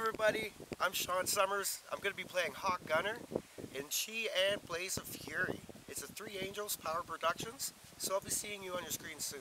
everybody, I'm Sean Summers. I'm going to be playing Hawk Gunner in Chi Ann Blaze of Fury. It's a Three Angels Power Productions, so I'll be seeing you on your screen soon.